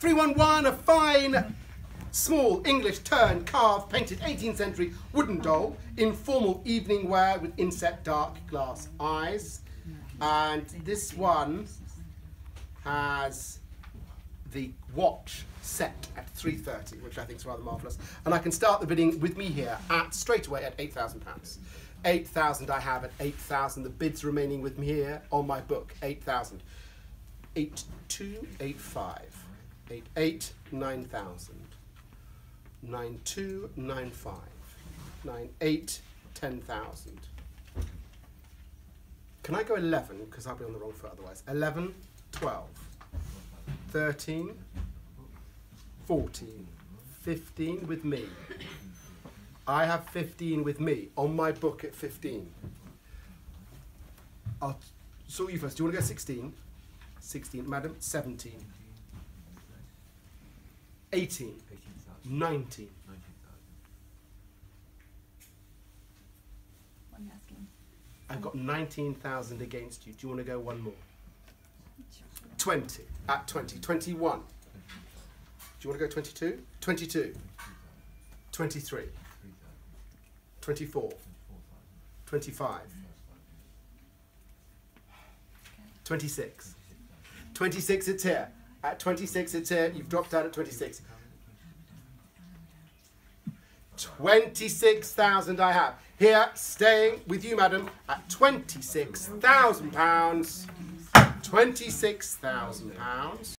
311, a fine, small English turn, carved, painted 18th century wooden doll in formal evening wear with inset dark glass eyes. And this one has the watch set at 3.30, which I think is rather marvellous. And I can start the bidding with me here at straight away at £8,000. 8,000 I have at 8,000. The bids remaining with me here on my book, 8,000. 8285. 88 9000. 9295. 98 10000. Can I go 11? Because I'll be on the wrong foot otherwise. 11 12. 13 14. 15 with me. I have 15 with me on my book at 15. I'll sort you first. Do you want to go 16? 16. Madam, 17. 18. 19. What are you asking? I've got 19,000 against you. Do you want to go one more? 20. At 20. 21. Do you want to go 22? 22. 23. 24. 25. 26. 26, it's here. At 26, it's here. You've dropped out at 26. 26,000 I have. Here, staying with you, madam, at £26,000. £26,000.